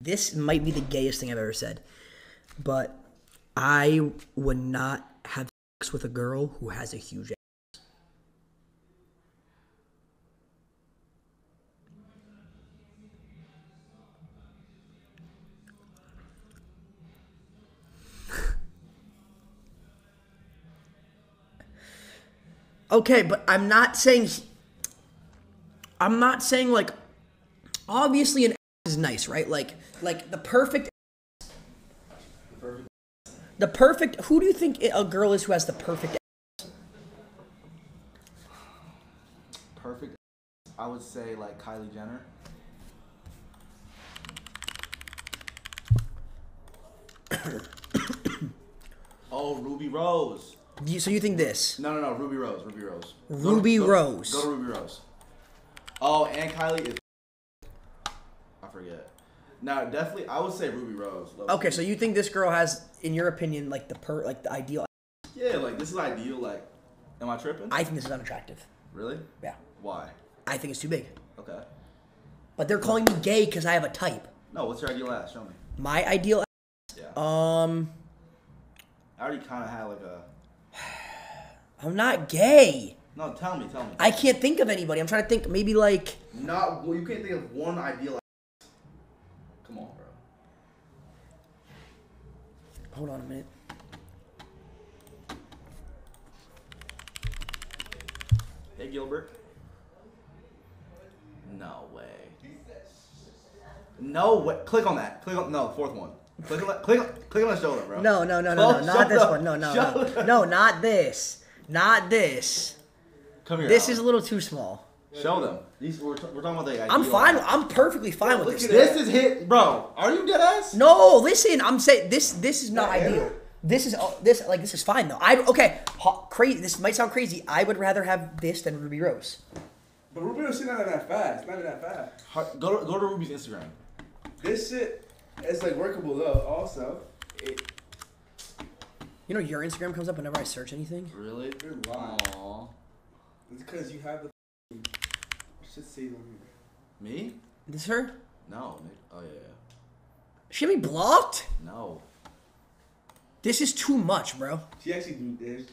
this might be the gayest thing I've ever said, but I would not have sex with a girl who has a huge ass. Okay, but I'm not saying I'm not saying like obviously an is nice, right? Like like the perfect the perfect who do you think a girl is who has the perfect? Perfect. I would say like Kylie Jenner. oh, Ruby Rose. You- So you think this? No, no, no. Ruby Rose. Ruby Rose. Go Ruby go- Rose. Go to Ruby Rose. Oh, and Kylie is. I forget. No, definitely. I would say Ruby Rose. Okay, so you think this girl has in your opinion like the per like the ideal Yeah, like this is ideal. Like, am I tripping? I think this is unattractive. really? Yeah. Why? I think it's too big. Okay. But they're calling me gay cuz I have a type. No, what's your ideal ass? Show me. My ideal Yeah. um I already kind of had like a. I'm not gay. No, tell me, tell me. I can't think of anybody. I'm trying to think maybe like Not. Well, you can't think of one ideal. ass. Come on, bro. Hold on a minute. Hey, Gilbert. No way. No way. Click on that. Click on no fourth one. Click on. Click on, click on the shoulder, bro. No, no, no, no, no, not this one. No, no, no. No, not this. Not this. Come here. This is a little too small. Show them. These we're, t- we're talking about the. I'm fine. ass. I'm perfectly fine with look this. at. This is hit, bro. Are you dead ass? No, listen. I'm saying this. This is not Yeah. ideal. This is oh, this like this is fine though. I okay. Ho, crazy. This might sound crazy. I would rather have this than Ruby Rose. But Ruby Rose is not that fast. It's not that fast. Har- Go to, go to Ruby's Instagram. This shit, it's like workable though. Also, It, You know your Instagram comes up whenever I search anything. really? You're lying. Aww. it's because you have the. Should say them. Me? This her. No. Nick. Oh yeah, yeah. She be blocked. No. This is too much, bro. She actually do this.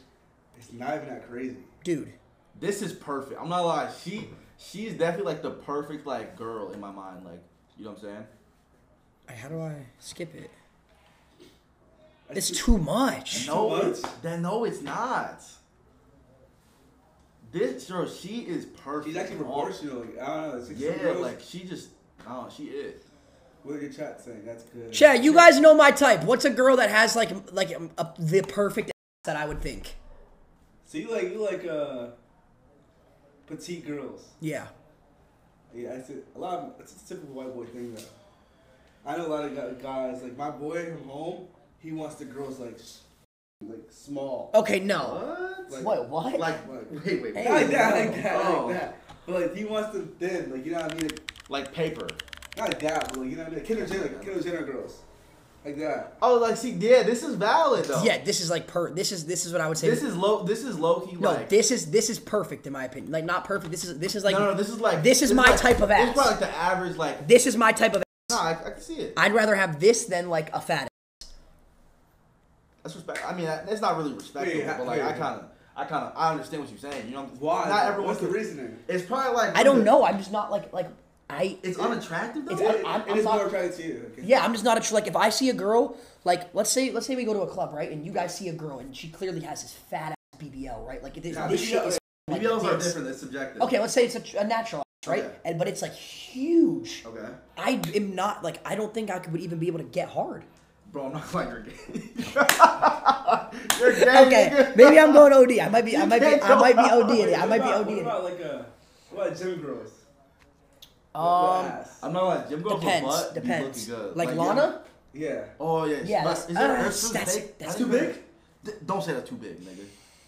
It's not even that crazy. Dude. This is perfect. I'm not lying. She she's definitely like the perfect like girl in my mind. Like you know what I'm saying? How do I skip it? That's It's too- too much. No, it's then no, it's not. This girl, she is perfect. She's actually in all- proportional. Like, I don't know. It's like Yeah, girls- like she just, oh, she is. What your chat saying? That's good. Chad, you guys know my type. What's a girl that has like like a, a, the perfect ass that I would think? So you like you like uh petite girls. Yeah. Yeah, it's a, a lot. Of, it's a typical white boy thing though. I know a lot of guys like my boy from home. He wants the girls like s- like small. Okay, no. What? Like, What? What? Like, Like- wait, wait, wait. Hey, like that, like that, Oh. like that. But like he wants them thin, like you know what I mean. Like, Like paper. not that, but like you know what I mean. Like Kendall Jenner, like Kendall Jenner girls, like that. Oh, like see, yeah, this is valid though. Yeah, this is like per. This is this is what I would say. This is low. This is low key. no. like, This is this is perfect in my opinion. Like not perfect. This is this is like no, no, this is like. this is my like- type of This ass. is probably like the average. Like, this is my type of. ass. no, I, I can see it. I'd rather have this than like a fat. Ass. That's respect. I mean, that's not really respectful, Wait, but like, wait, I kind of, I kind of, I understand what you're saying. You know, Why? Not everyone. What's the reasoning? It's probably like. I don't know. I'm just not like like I. It's unattractive though. It's- It, I'm- it I'm is not- more attractive to you. Okay. Yeah, I'm just not a like if I see a girl like let's say let's say we go to a club right and you guys see a girl and she clearly has this fat ass BBL right like this, Nah, this BBL shit is like BBLs are different. It's subjective. Okay, let's say it's a, a natural right? Okay. And but it's like huge. Okay. I am not like I don't think I could would even be able to get hard. Bro, I'm not like you're gay. you're gay. Okay, maybe I'm going OD. I might be. I might be. I might be out. OD in it. I What might be about- OD What in about like a what about gym girls? Um. I'm not like gym girls depends. butt Depends. good. Like yeah. Lana. Yeah. Oh yeah. Yeah, but that's- is that, uh, that's, too that's- big? that's too too big. Th- Don't say that's too big, nigga.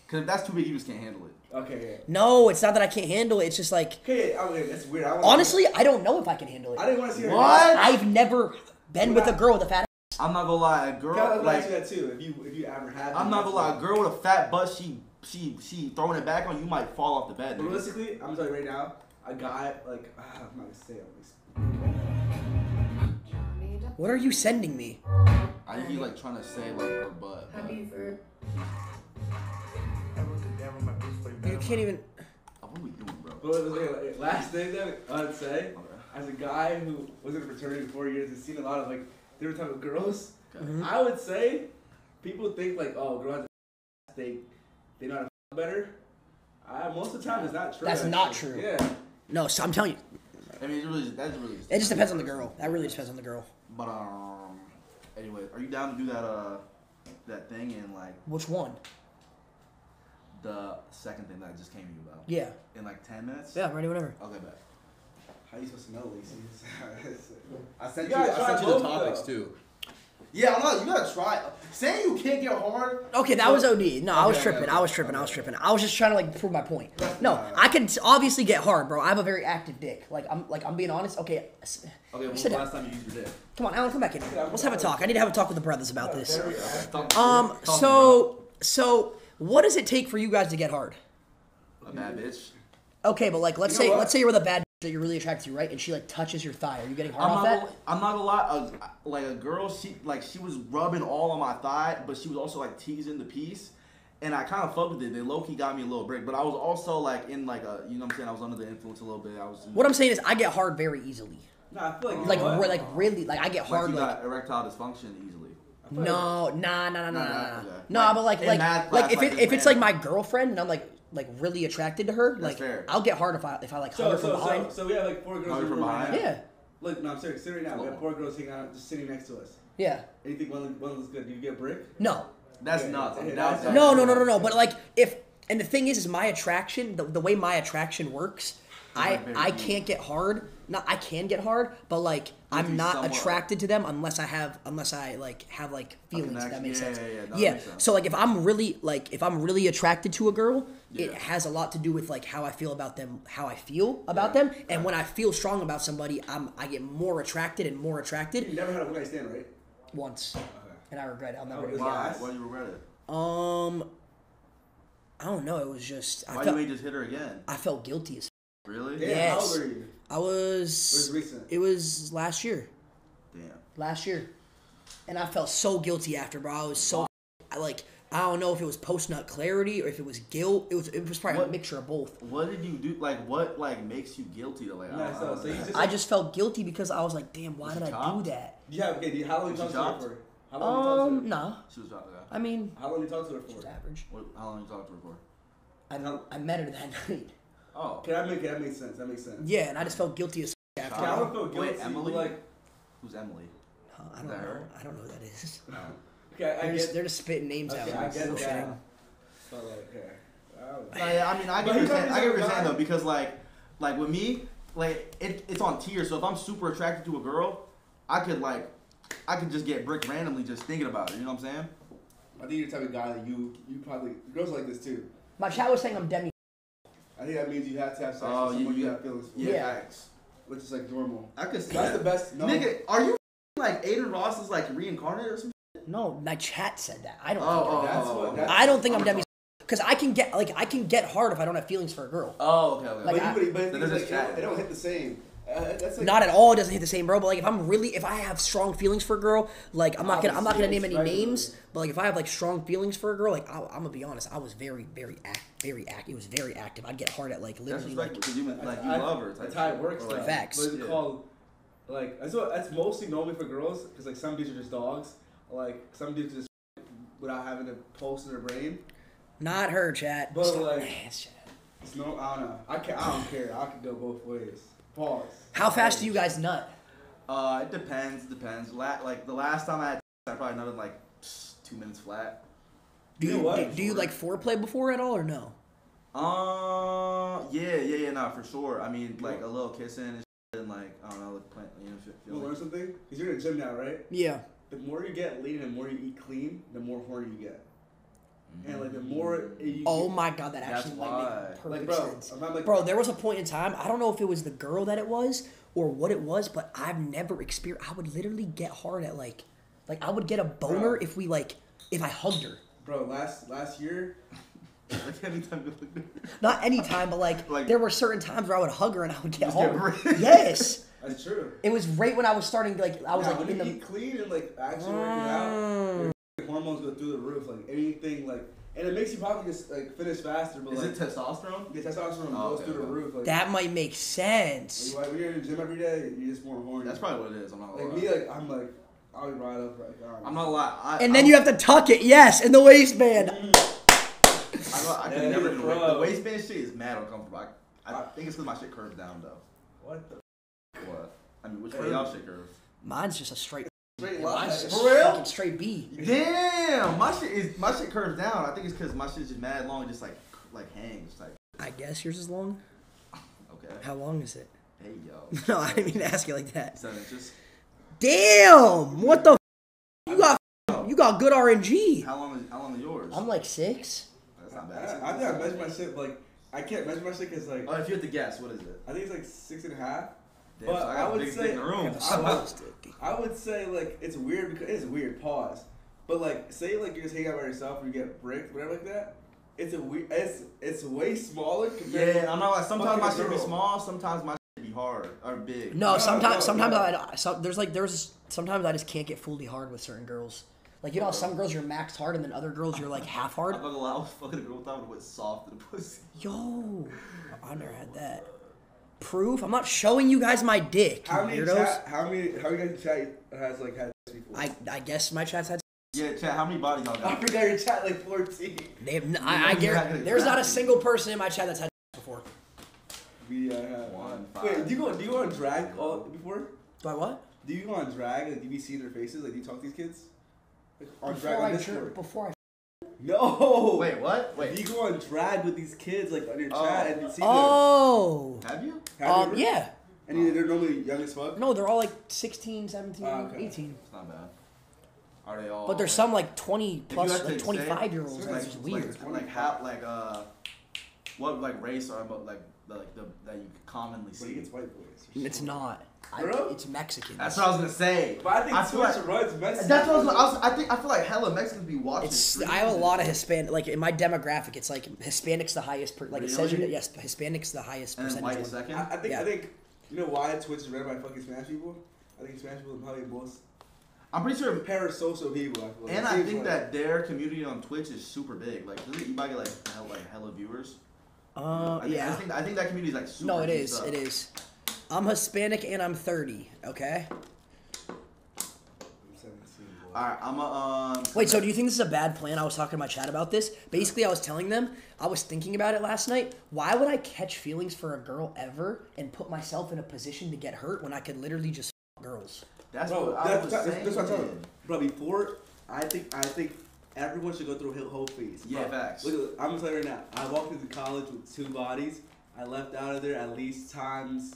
Cause if that's too big, you just can't handle it. Okay. Yeah. No, it's not that I can't handle it. It's just like Okay. I mean, that's weird. I honestly, I don't know if I can handle it. I didn't want to see her. What? I've never been with a girl with a fat. I'm not gonna lie, a girl Girl, like ask you that too. If you if you ever had. I'm not gonna lie, a girl with a fat butt, she she she throwing it back on you might fall off the bed. But nigga. realistically, I'm gonna you right now, a guy like ah, I'm not gonna say it. at least. What are you sending me? I think he like trying to say like her butt. but- Happy for You can't even. What are we doing, bro? But it like, last thing that I'd say, Okay. as a guy who was in a fraternity for four years and seen a lot of like different type of girls, Okay. Mhm. I would say people think like, oh, girls they they know how to f- better. I, most of the time, it's not true. That's not true. Yeah. No, so I'm telling you, I mean, it really, that's really. it just depends on the girl. That really depends on the girl. But um, anyway, are you down to do that uh, that thing in like Which one? the second thing that I just came to you about? Yeah. In like ten minutes. Yeah, ready, whatever. Okay, bet. How you supposed to know, Lacy? I sent You you. I try sent you the topics though. too. Yeah, I'm not. You gotta try. Saying you can't get hard. Okay, that was OD. No, I was tripping. okay, I was tripping. I was tripping. I was just trying to like prove my point. No, Alright. I can obviously get hard, bro. I have a very active dick. Like I'm like I'm being honest. Okay, Okay, when was the down. last time you used your dick? Come on, Alan, come back in. here. Let's have a talk. I need to have a talk with the brothers about this. Um, talk to me, so so what does it take for you guys to get hard? a bad bitch. Okay, but like let's You know say what? let's say you're with a bad bitch that you're really attracted to, right? And she like touches your thigh. Are you getting hard I'm off not, that? gonna, I'm not gonna lie. A, like a girl, she like she was rubbing all on my thigh, but she was also like teasing the piece, and I kind of fucked with it. They low key got me a little break, but I was also like in like a you know what I'm saying. I was under the influence a little bit. I was in, What I'm saying is I get hard very easily. No, I feel like you Like know what? like really like I get like hard you like got erectile dysfunction easily. No, nah, nah, nah, nah, Nah, nah, nah, nah. okay. No, Like, but like, like, math like if like, it, it's if it's like my girlfriend and I'm like like really attracted to her, That's like fair. I'll get hard if I if I like hug So, her from so, behind. so, so we have like four girls Hug in the from room right behind? now. yeah, Look, no, I'm serious. Sit right now. We have four girls hanging out, just sitting next to us. yeah. Anything one, one looks good? Do you get a brick? No, That's Yeah, nuts. yeah, That's- that's- no, no, no, no, no. But like if and the thing is, is my attraction the, the way my attraction works. I I can't get hard. Not I can get hard, but like I'm not somewhat- attracted to them unless I have unless I like have like feelings. That makes Yeah, sense. yeah, yeah, that yeah. makes sense. So like if I'm really like if I'm really attracted to a girl, it has a lot to do with like how I feel about them, how I feel about Yeah. them, and when I feel strong about somebody, I'm I get more attracted and more attracted. You never had a one night stand, right? once, and I regret it. I'll never Oh, do it. Why? Why you regret it? Um, I don't know. It was just I Why felt you ain't just hit her again? I felt guilty as Really? Yeah. How Yes. old are you? I It was was. recent. It was last year. Damn. Last year, and I felt so guilty after, bro. I was so I like I don't know if it was post nut clarity or if it was guilt. It was it was probably What- a mixture of both. What did you do? Like, what like makes you guilty? To like, I Yeah, don't- so- so you know. just- I just felt guilty because I was like, damn, why did it I do that? Yeah, okay. Do you, how long did you Was talk to her for? How long you talk to Um, her? nah. She was dropped. I mean, How long you talk to her just for? average. What, how long you talked to her for? I I met her that night. Oh, Okay, that make that makes sense. That makes sense. Yeah, and I just felt guilty as Okay, after. I don't feel guilty. Wait, Emily? Like, who's Emily? Uh, I don't know. her? I don't know who that is. okay, I They're just, they're just spitting names Okay, out. I like, get bullshitting. that. But like, okay. I don't know. No, yeah, I mean, I But get he what you're saying. told me I get what you're something saying though, because like, like with me, like it, it's on tier. So if I'm super attracted to a girl, I could like, I could just get brick randomly just thinking about her. You know what I'm saying? I think you're the type of guy that you you probably girls like this too. My chat was saying I'm demi. I think that means you have to have sex Oh, with you- someone you, you- have feelings for, Yeah. Yeah. Facts. which is like normal. I could see That's that. the best. No, Nigga, are you like Aiden Ross is like reincarnated or something? No, my chat said that. I don't. Oh, think oh, I'm oh, that's oh, what- oh. that's- I don't think I'm I'm demi. Because I can get like I can get hard if I don't have feelings for a girl. Oh, okay, okay. Like, but, I- you, but, but Then it's they're like, just they, don't, chatting. they don't hit the same. Uh, that's like Not at all. It doesn't hit the same, bro. But like if I'm really if I have strong feelings for a girl, like I'm not gonna I'm not gonna name any Obviously, names. But like if I have like strong feelings for a girl, like I, I'm gonna be honest, I was very very act very act. It was very active. I'd get hard at like literally respectful like because you like you I- love her. type That's how it works. Or, though. like, Facts. But it's Yeah. called like that's what that's mostly normally for girls because like some dudes are just dogs. Like some dudes just without having a pulse in their brain. not her chat. But, Stop. like- Man, it's chat. It's no, I don't know. I can I don't care. I could go both ways. Pause. How fast do you guys nut? Uh, it depends. Depends. La- like the last time I had, I probably nutted like two minutes flat. Do You you, know what? do, do you like foreplay before at all or no? Uh, yeah, yeah, yeah, nah, for sure. I mean, like a little kissing and, shit, and like I don't know, like plant, you know, feel, You feel wanna learn something? Because you're in the gym now, right? Yeah. The more you get lean and the more you eat clean, the more horny you get. And like the more you Oh my god, that actually like made perfect like bro, sense. Like Bro, there was a point in time. I don't know if it was the girl that it was or what it was, but I've never experienced. I would literally get hard at like, like I would get a boner Bro. if we like, if I hugged her. bro. Last last year, like anytime Not anytime, but like, Like- there were certain times where I would hug her and I would get Just get hard. yes. That's true. It was right when I was starting, like I was Yeah, like in you the. clean and like actually working out, hormones go through the roof. Like anything, like and it makes you probably just like finish faster. But Is like it testosterone? the testosterone Oh, goes okay, through the roof. Like That might make sense. like, when you're in the gym every day, you're just more horny. That's probably what it is. I'm not gonna like lie. me. Like I'm like I'll be right up. Like um, I'm not gonna lie. I, And then I'm, you have to tuck it, yes, in the waistband. Mm-hmm. I, I could Yeah, never you're do the, the waistband shit is mad uncomfortable. I, I think it's because my shit curves down though. what the What? I mean, which way y'all shit curves? Mine's just a straight. Straight line. For real? straight B. Damn, my shit is my shit curves down. I think it's because my shit is just mad long, and just like like hangs. Like I guess yours is long. okay, How long is it? hey yo, No, I didn't mean to ask you like that. seven inches. Damn! What the? You got oh. you got good RNG. How long is how long is yours? I'm like six. That's not I, bad. I think I measure my shit like I can't measure my shit because like Oh, if you had to guess, what is it? I think it's like six and a half. Damn, But so I I would say- in the room. Yeah, the smallest dick. I would say like it's weird because it's a weird pause. But like say like you're just hanging out by yourself and you get bricked, whatever like that. It's a weird. It's it's way smaller compared. Yeah, to I'm not like sometimes my shit be small, sometimes my shit be hard or big. No, No, sometimes no, sometimes no. I so, there's like there's sometimes I just can't get fully hard with certain girls. Like you know, some girls you're max hard, and then other girls you're like half hard. I'm not gonna lie, I was fucking a girl with time and it went soft in the pussy. Yo, I never had that. Proof? I'm not showing you guys my dick, How many weirdos. chat? How many? How many guys in chat has like had sex before? I I guess my chat's had. Yeah, Chad, how many bodies y'all I got? forgot your chat like fourteen. They have. n- I, I guarantee there's not a single person in my chat that's had before. We uh, have One, Wait, do you go? Do you go on drag all before? Do I what? Do you go on drag? Like, do you see their faces? Like, do you talk to these kids? Like, on Before drag on I jer- Discord? before I. No. Wait, what? Do Wait, you go on drag with these kids like on your Oh. chat and you see Oh. have you? them? Have Um. ever- Yeah. And you- they're normally young as fuck. No, they're all like 16, 17, Oh, okay. 18. It's not bad. Are they all? But there's some like 20 plus, had to like say- 25 year olds. Like- That's just like, weird. Like, like how, like uh, what like race are about like the, like the that you commonly But see? it's white boys. It's not. I, Bro? it's Mexican. That's what I was gonna say. But I think feel Twitch like- runs Mexican. That's what I was, I was. I think I feel like hella Mexicans be watching. It's streams I have a lot of. Hispanic like in my demographic. It's like Hispanics the highest per, like it says Really? you yes Hispanics the highest And percentage. white is one. second. I, I think Yeah. I think you know why Twitch is ran by fucking Spanish people. I think Spanish people are probably most I'm pretty sure. parasocial people. I feel like. And I think like- that their community on Twitch is super big. Like, doesn't you might get like hell, like hella viewers? Uh, I think, I yeah. think I think that community is like super. No, it is. Up. It is. I'm Hispanic and I'm 30. Okay. I'm 17. All right, I'm a um. Wait. So do you think this is a bad plan? I was talking to my chat about this. Basically, I was telling them I was thinking about it last night. Why would I catch feelings for a girl ever and put myself in a position to get hurt when I could literally just f- girls? That's Bro, what I that's, was that's, saying. that's what I'm telling you. Bro, before I think I think Everyone should go through a whole phase. Yeah, Bro, facts. Look, I'm gonna tell you right now. I walked into college with two bodies. I left out of there at least times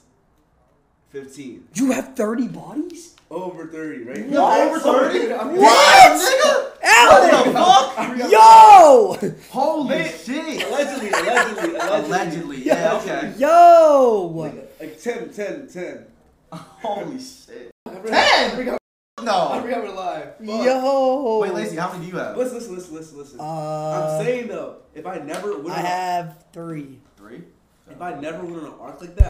fifteen. You have thirty bodies? Over thirty, right? No, what? over thirty. What? nigga? What the fuck? Yo! Holy shit! Allegedly, allegedly, allegedly. Allegedly, yeah, okay. Yo! Like, like 10, 10, 10. Holy shit. 10? No. I'm having live. Fuck. Yo. Wait, Lacy, how many do you have? Listen, listen, listen, listen, listen. Uh, I'm saying though, if I never would I have three. Three? If I never went on an arc like that,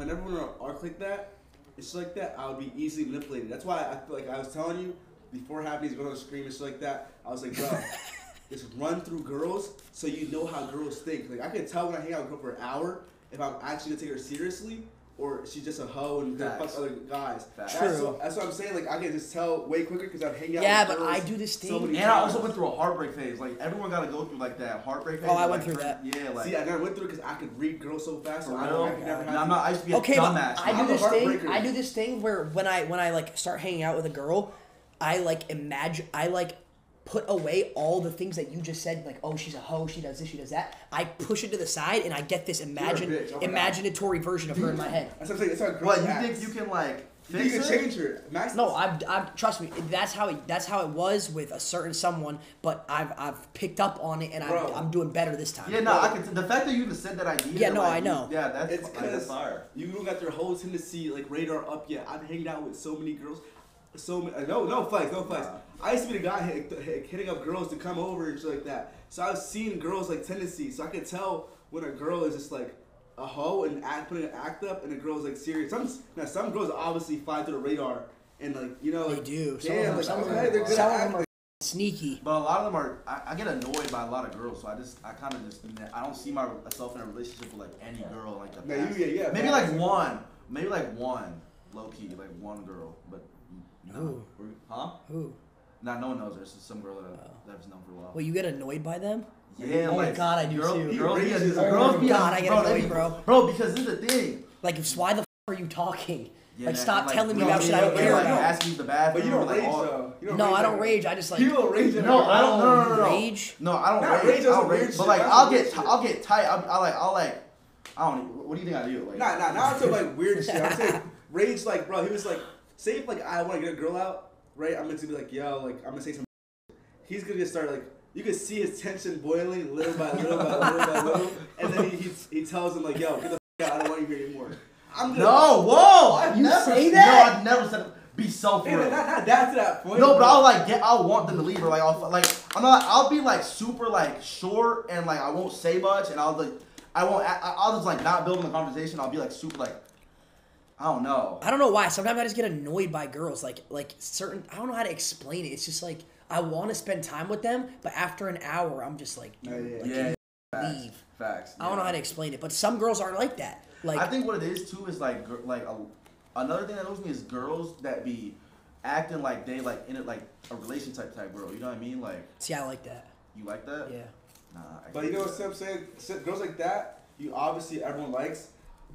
if I never went on an arc like that, it's like that, I would be easily manipulated. That's why I feel like I was telling you before happenings going on the screen and shit like that, I was like, bro, just run through girls so you know how girls think. Like I can tell when I hang out with a girl for an hour if I'm actually gonna take her seriously or she's just a hoe and gonna Facts. fuck other guys. Facts. That's, True. what, that's what I'm saying. Like I can just tell way quicker because I'm hanging out. Yeah, with but I do this thing. many And I also went through a heartbreak phase. Like everyone got to go through like that heartbreak oh, phase. Oh, I of, went like, through that. Yeah, like. See, I never went through it because I could read girls so fast. So For I real? don't. I could never Yeah. have No, I'm not. I used to be a Okay, but dumbass. I I'm do a this thing. I do this thing where when I when I like start hanging out with a girl, I like imagine I like put away all the things that you just said, like oh she's a hoe, she does this, she does that. I push it to the side and I get this imagine bitch, oh my God. version of her in my head. That's what I'm saying. That's how girls What you act. think you can like You think you can it? change her? Max. No, I've, I've trust me. That's how it, that's how it was with a certain someone. But I've I've picked up on it and I'm, I'm doing better this time. Yeah, no, I can. The fact that you even said that idea. Yeah, no, like, I you- know. Yeah, that's It's like, that's because fire. you don't got your whole tendency like radar up yet. I've hanged out with so many girls, so many. No, no flex, no flex. I used to be the guy hit, hit, hitting up girls to come over and shit like that. So I've seen girls like tendencies. So I could tell when a girl is just like a hoe and act, putting an act up, and a girl's like serious. Some now some girls obviously fly through the radar and like you know They like, do. Some Damn, of them, like, some of them, they're some of them are sneaky. But a lot of them are. I, I get annoyed by a lot of girls, so I just I kind of just I don't see myself in a relationship with like any girl like the No, you- past. yeah, yeah, Maybe like one, maybe like one, low key, like one girl, but. You know, Ooh. huh? Ooh. Nah, no one knows. There's just some girl that, oh. that I've known for a while. Well, you get annoyed by them? Yeah, Oh my like, God, I do girl, too. Girls, He be, raises- girls oh be, God, I get bro, they annoyed, be- bro. Bro, because this is the thing. Like, it's why the f- are you talking? Yeah, like, man, stop like, telling me no, about shit I don't don't- care like, you about. ask you the bathroom. But you don't like, rage all- though. You don't No, rage I don't like- rage. I just like. You don't rage. like No, a I don't. No, no, no, no. Rage? No, I don't Nah, rage. rage is I'll some weird rage. shit. But like, That's I'll some get, shit. I'll get tight. I'll, I'll like, I'll like, I don't. know. What do you think I do? Like, Nah, nah, now I'm talking like weird shit. I'm saying rage, like, bro, he was like, say if like I want to get a girl out, right? I'm gonna be like, yo, like I'm gonna say some. He's gonna just start like, you can see his tension boiling little by little by little by little, and then he he, he tells him like, yo, get the f- out, I don't want you here anymore. I'm gonna, No, whoa! I've You never say that? No, I've never said be self Hey, not, not that to that point. No, but. I'll like get. I'll want them to leave, or like I'll like. I'm not. I'll be like super like short and like I won't say much, and I'll like. I won't. I, I'll just like not build in the conversation. I'll be like super like. I don't know. I don't know why. Sometimes I just get annoyed by girls. Like like certain. I don't know how to explain it. It's just like I want to spend time with them, but after an hour, I'm just like, Yeah, yeah, like, Yeah, can you Facts. leave. Facts. I don't know how to explain it, but some girls aren't like that. Like I think what it is too is like like a, another thing that knows me is girls that be acting like they like in it like a relation type type girl. You know what I mean? Like see, I like that. you like that? Yeah. Nah. I But you know what that. I'm saying? Girls like that, you obviously everyone likes.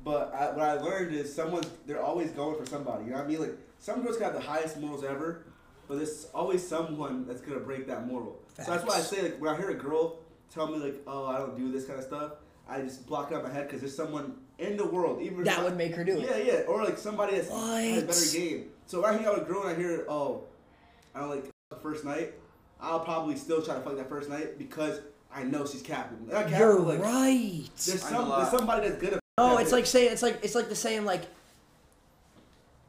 But I, what I learned is someone's they're always going for somebody. You know what I mean? Like some girls can have the highest morals ever, but there's always someone that's gonna break that moral. So that's why I say like when I hear a girl tell me like, oh, I don't do this kind of stuff, I just block it out of my head because there's someone in the world, even That it's would not- make her do it. Yeah, yeah, or like somebody that's has a better game. So when I hang out with a girl and I hear, oh, I don't like the first night, I'll probably still try to fuck that first night because I know she's capping. Not capping, You're like, right. There's some know a lot. there's somebody that's good at. Oh, at it's like saying it's like it's like the saying like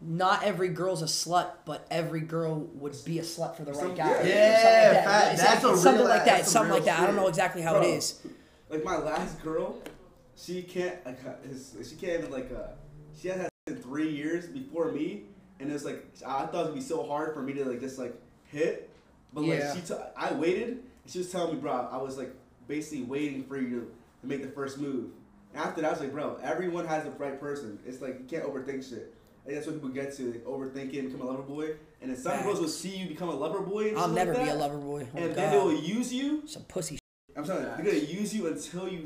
not every girl's a slut, but every girl would be a slut for the right Some- guy. yeah. Or something like that. fact. It's, That's it's something real- like that. that's some something like real that. I don't shit. know exactly how Bro, it is. Like my last girl, she can't like uh, is- she can't even like uh she had had in three years before me, and it's like I thought it'd be so hard for me to like just like hit, but Yeah. like she t- I waited, and she was telling me, bro, I was like basically waiting for you to, to make the first move. After that, I was like, bro, everyone has the right person. It's like you can't overthink shit. And that's what people get to, like overthinking, become a lover boy. And then some girls will see you become a lover boy. And I'll never like be a lover boy. Oh, And then they will use you Some pussy. I'm telling you, they're gonna use you until you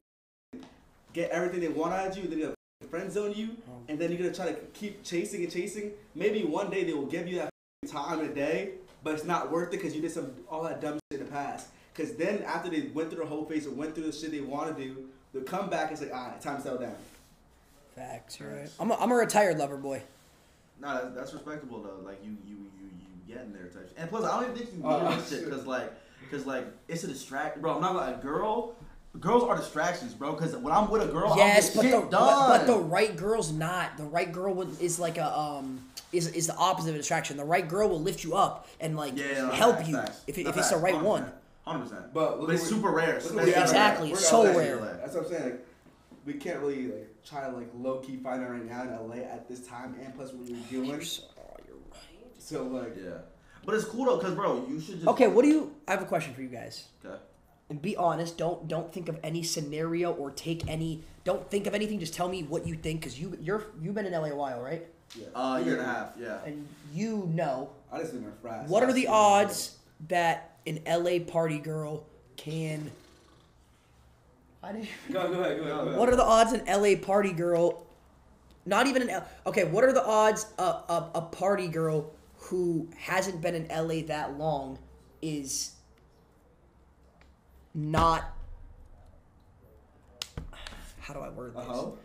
get everything they want out of you. They're gonna friend zone you, oh. and then you're gonna try to keep chasing and chasing. Maybe one day they will give you that time a day, but it's not worth it because you did some all that dumb shit in the past. Because then after they went through the whole phase and went through the shit they want to do, they'll come back and it's like, all right, time to settle down. Facts. You're right. I'm a, I'm a retired lover boy. Nah, that's, that's respectable though. Like you, you, you, you get in there type. shit. And plus, I don't even think you need Oh, this shit shit. because like, because like it's a distract, bro. I'm not like a girl. Girls are distractions, bro. Because when I'm with a girl, yes, I'll but get the shit but, but the right girl's not. The right girl would, is like a um is is the opposite of a distraction. The right girl will lift you up and like yeah, no, help facts, you facts. if, it, No, if it's the right 100%, one. Hundred percent. But look But it's super rare. look where we especially- at right Exactly, it's so in LA. rare. That's what I'm saying. Like, we can't really like try to like low key find out right now in LA at this time, and plus what we're doing. You're so- oh, you're right. So like, Yeah, but it's cool though, cause bro, you should just. Okay, what do you? I have a question for you guys. Okay. And be honest. Don't don't think of any scenario or take any. Don't think of anything. Just tell me what you think, because you you're you've been in LA a while, right? yeah, Uh, year and a half. Yeah. And you know I just live in France. what are the odds that an LA party girl can? I didn't. Go, go ahead, go ahead. Go ahead. What are the odds an LA party girl? Not even an L. Okay, what are the odds a, a, a party girl who hasn't been in LA that long is not? How do I word A this? hoe?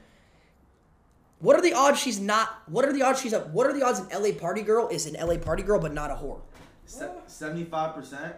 What are the odds she's not? What are the odds she's a? What are the odds an LA party girl is an LA party girl but not a whore? Seventy-five percent,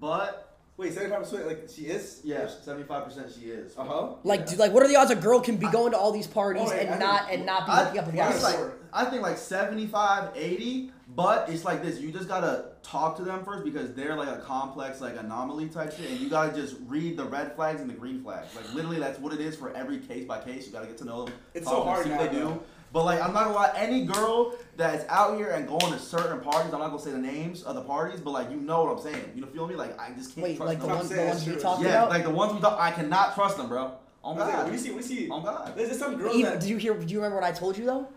but Wait, seventy-five percent. Like she is? yeah, seventy-five percent she is. Uh huh. Like, Yeah. do, like, what are the odds a girl can be going to all these parties Oh, wait, I and think- not and not be I, hooking up with honestly, guys? like, I think like 75, 80, but it's like this. You just gotta talk to them first because they're like a complex, like anomaly type shit, and you gotta just read the red flags and the green flags. Like literally, that's what it is for every case by case. You gotta get to know them. It's talk so them, hard see what now, they do. Though. But like, I'm not gonna lie, any girl that's out here and going to certain parties, I'm not gonna say the names of the parties, but like, you know what I'm saying. You know, feel me? Like, I just can't Wait, trust like the them. I'm ones, the ones we sure, talked yeah, about. like the ones we thought I cannot trust them, bro. Oh my saying, god. when you see, we see, Oh God. there's just some girls Even- that did you hear? Do you remember what I told you though?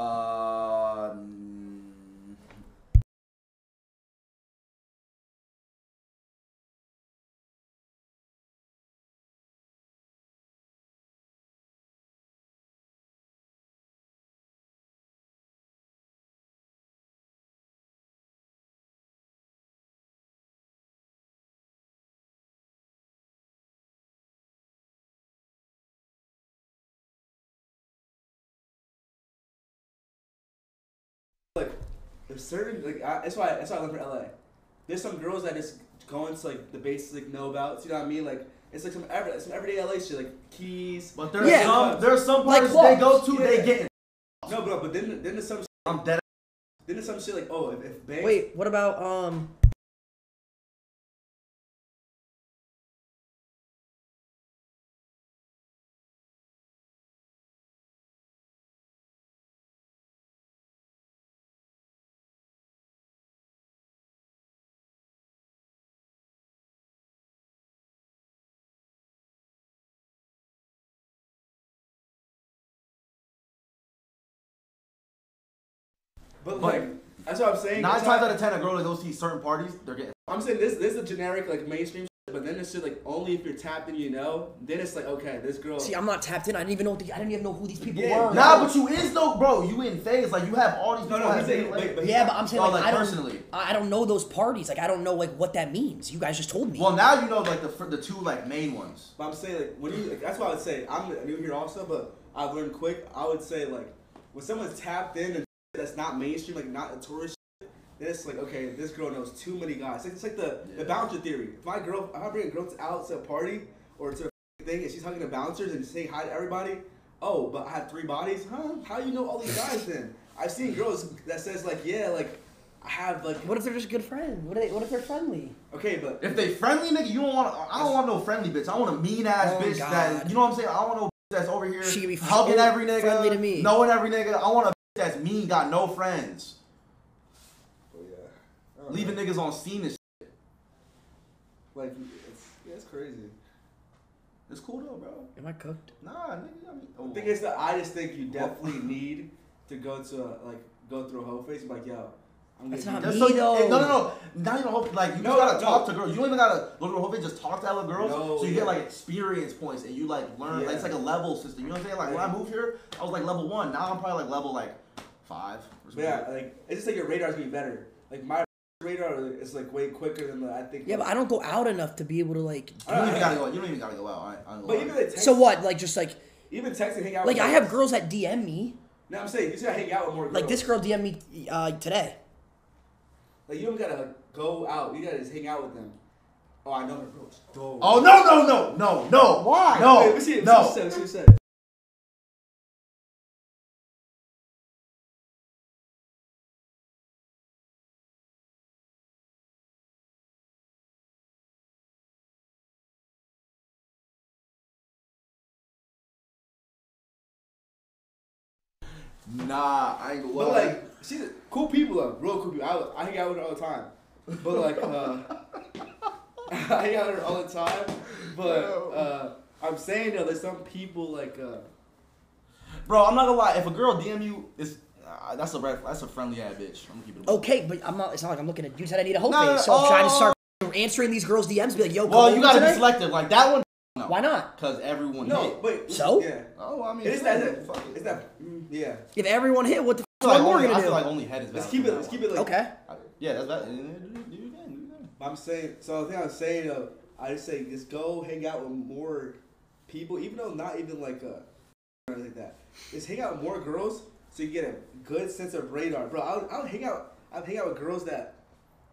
Uh, there's certain like I, that's why that's why I live in LA. There's some girls that just go into like the basics like know about. You know what I mean? Like it's like some every some everyday LA shit like keys. but there's Yeah. some there's some Like they go to Yeah. they get. No, bro. but then then there's some I'm dead. then there's some shit like oh if, if banks Wait, what about um? But But like that's what I'm saying. Nine times out of ten, a girl that goes see certain parties, they're getting. I'm saying this this is a generic like mainstream shit, but then it's shit like only if you're tapped in you know. Then it's like okay this girl. See, I'm not tapped in. I didn't even know. The, I didn't even know who these people Yeah. were. Nah, but you is though, bro. You in phase like you have all these no people. no he's saying have but, been, but yeah, but I'm saying Oh, like, like, I don't. I I don't know those parties. Like I don't know like what that means. You guys just told me. Well, now you know like the the two like main ones. But I'm saying like when you like, that's why I would say I'm new here also, but I've learned quick. I would say like when someone's tapped in and that's not mainstream, like not a tourist, shit, then it's like okay, this girl knows too many guys. It's like, it's like the the bouncer theory. If my girl, if I bring a girl to, out to a party or to a thing and she's hugging the bouncers and saying hi to everybody, oh, but I have three bodies, huh? How you know all these guys then? I've seen girls that says like yeah, like I have like what if they're just good friends? What if they? What if they're friendly? okay, but If they friendly nigga, you don't want. I don't want no friendly bitch. I want a mean ass Oh, bitch God. that you know what I'm saying. I don't want no bitch that's over here She be hugging every nigga, friendly to me. knowing every nigga. I want a bitch that's mean, got no friends, oh, yeah, I don't know. leaving niggas on scene and shit. like it's yeah, it's crazy. It's cool though, bro. Am I cooked? Nah, nigga. I mean, oh. The thing is that I just think you definitely need to go to a, like go through a whole phase. and be Like yo, I'm That's gonna not do me, so you- though. No, no, no. Not even hope. Like you No, just gotta no. talk to girls. You don't even gotta go to a whole thing. Just talk to other girls, No, so you yeah. get like experience points, and you like learn. Yeah. Like, it's like a level system. You know what I'm saying? Like when I moved here, I was like level one. Now I'm probably like level like five. Or something. yeah, like it's just like your radar's gonna be better. Like my radar is like way quicker than the I think. Yeah, but I don't go out enough to be able to like. You don't even gotta go. You don't even gotta go out. I, I don't But even like text, So what? Like just like even texting, hang out. like with I have girls that DM me. No, I'm saying you just gotta hang out with more girls. Like this girl DM me uh, today. Like you don't gotta like, go out. You gotta just hang out with them. Oh, I know her girls. Oh, no no no no no! Why? No Wait, let me see. Let me see no. Nah, I ain't gonna But lie. like, she's cool people though, real cool people. I, I hang out with her all the time. But like, uh, I hang out with her all the time. But uh, I'm saying though, there's some people like, uh, bro, I'm not gonna lie. If a girl DM you, it's uh, that's a red, that's a friendly ass bitch. I'm gonna keep it. Okay, but I'm not. It's not like I'm looking at you. Said I need a whole No, no, face, so I'm trying to oh. start answering these girls' DMs. Be like, yo, come Well, over you gotta today? be selective. Like that one, no. Why not? Cause everyone no, hit. wait. So? Yeah. Oh, I mean, It's that. it, fuck it. It's that. mm, Yeah. If everyone hit, what the fuck feel one like more gonna I do? feel like only head is Let's keep it. Let's keep it like. okay. Yeah, that's that. Do you do you. I'm saying. So the thing I'm saying though, I just say just go hang out with more people, even though not even like uh or like that. Just hang out with more girls so you get a good sense of radar, bro. I'll, I'll hang out. I'll hang out with girls that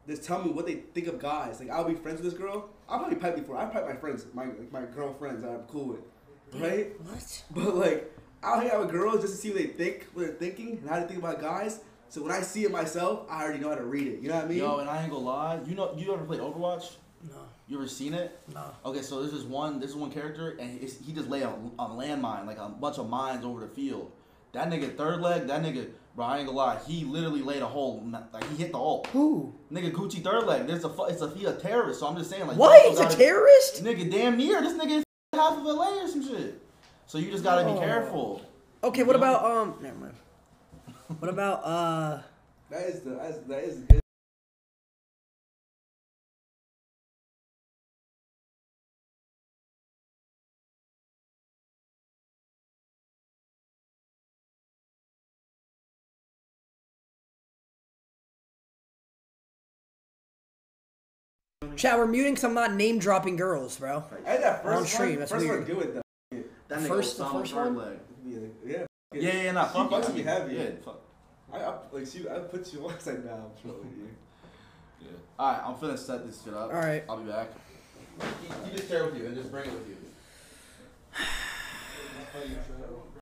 just tell me what they think of guys. Like I'll be friends with this girl. I'll probably pipe before. I pipe my friends, my like my girlfriends that I'm cool with, right? What? But like I'll hang out with girls just to see what they think, what they're thinking, and how they think about guys. So when I see it myself, I already know how to read it. You know what I mean? Yo, and I ain't gonna lie. You know, you ever played Overwatch? No, You ever seen it? no. Okay, so this is one, this is one character, and he, he just lay a, a landmine, like a bunch of mines over the field. That nigga third leg, that nigga, bro, I ain't gonna lie, he literally laid a hole, like he hit the hole. Who? Nigga Gucci third leg, there's a, fu- it's a he a terrorist, so I'm just saying like. you What? also He's a gotta- terrorist? Nigga, damn near this nigga is half of LA or some shit. So you just gotta be Oh. careful. Okay, what know? about um? Never mind. What about uh? That is the that is, that is good. Chat, we're muting because I'm not name dropping girls, bro. I had that We're on stream, one. that's first weird. one, do it though. That nigga First- the Osama first third one? leg. Yeah, yeah. Yeah, yeah, yeah, nah, She fuck fucks you. me heavy. Yeah, fuck. I, I like she, I put you on. I was like, nah, I'm trolling you. Yeah. Alright, I'm finna set this shit up. Alright. I'll be back. You, you just share with you and just bring it with you. That's funny,